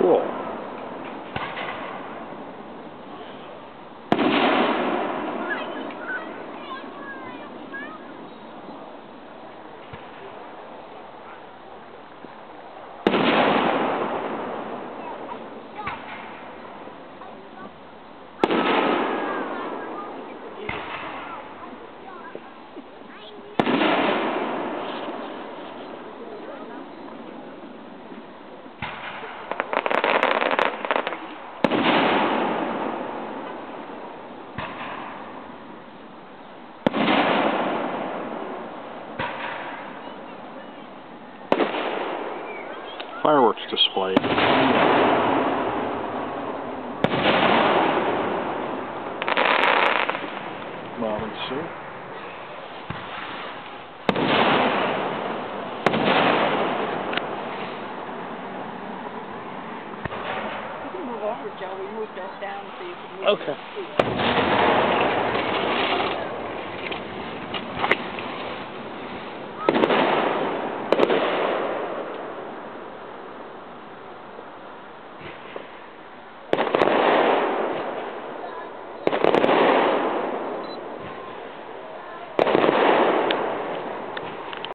cool. Fireworks display. Mom and Sue. You can move over, Joe. We moved us down so you can move. Okay.